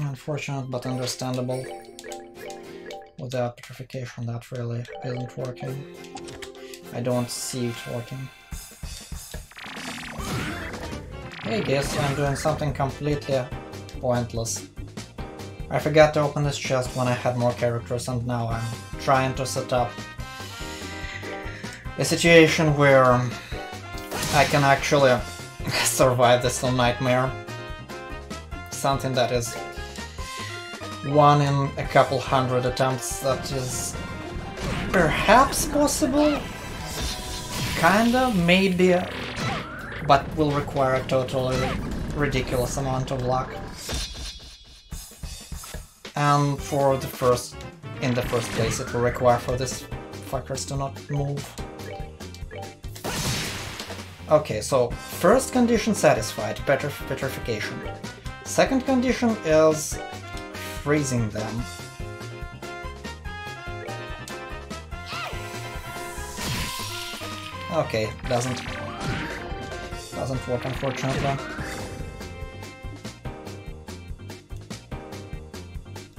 Unfortunate but understandable. Without petrification that really isn't working. I don't see it working. I guess I'm doing something completely pointless. I forgot to open this chest when I had more characters and now I'm trying to set up a situation where I can actually survive this nightmare. Something that is one in a couple hundred attempts that is perhaps possible, kinda, maybe, but will require a totally ridiculous amount of luck. And for the first, in the first place, it will require for these fuckers to not move. Okay, so first condition satisfied, petrif petrification. Second condition is freezing them. Okay, doesn't doesn't work unfortunately.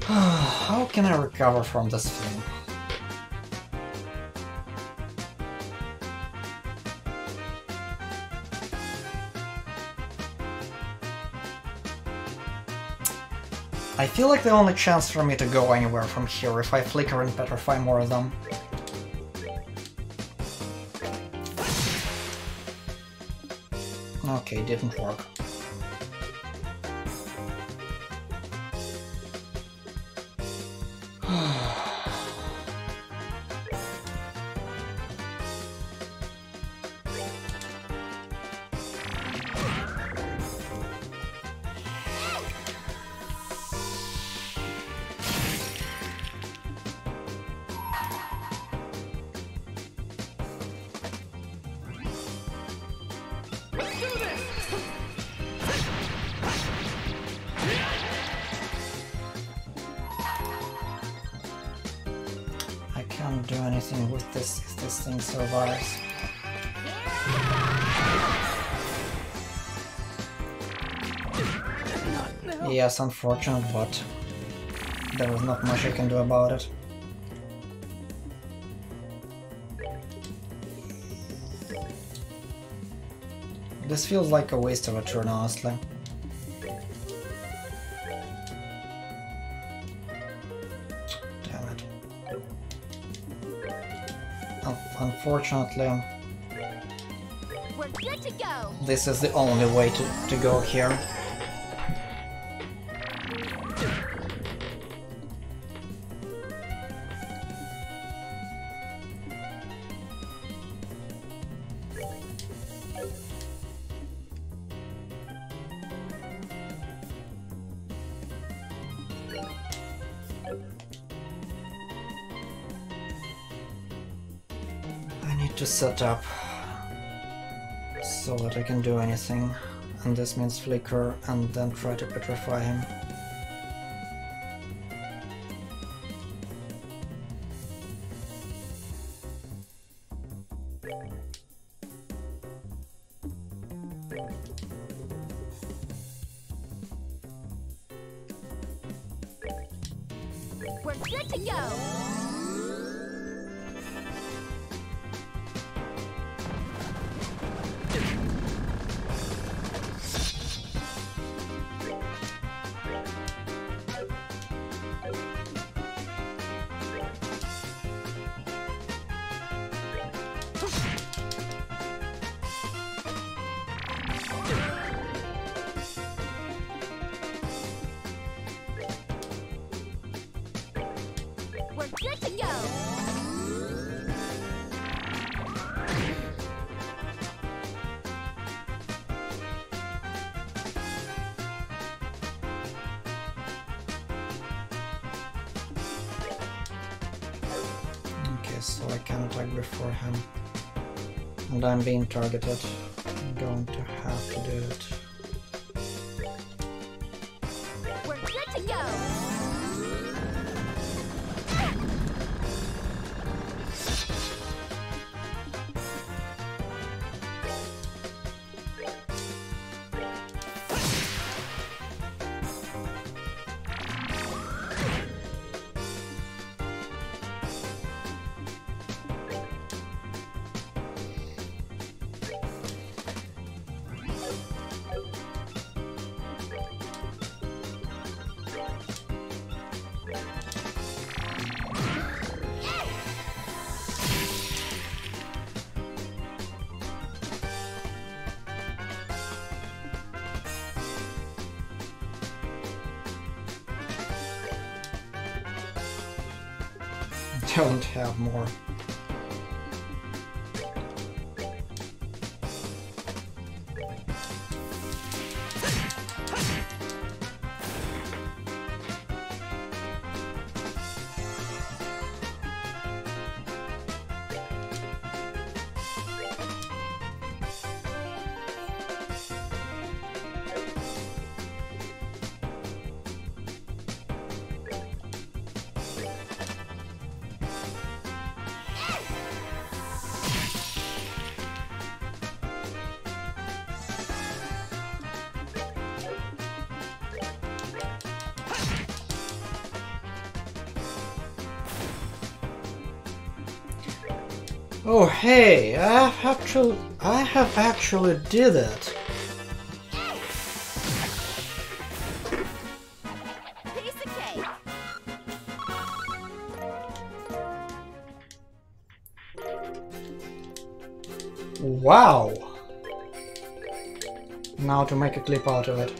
How can I recover from this thing? I feel like the only chance for me to go anywhere from here if I flicker and petrify more of them. Okay, didn't work. I can't do anything with this if this thing survives. Yes, unfortunate, but there is not much I can do about it. This feels like a waste of a turn, honestly. Damn it. Un- Unfortunately, We're good to go. this is the only way to, to go here. To set up so that I can do anything. And this means flicker and then try to petrify him. We're good to go. We're good to go. Okay, so I can attack before him. And I'm being targeted. I'm going to have to do it. Don't have more. Oh hey, I have actually I have actually did it. Piece of cake. Wow. Now to make a clip out of it.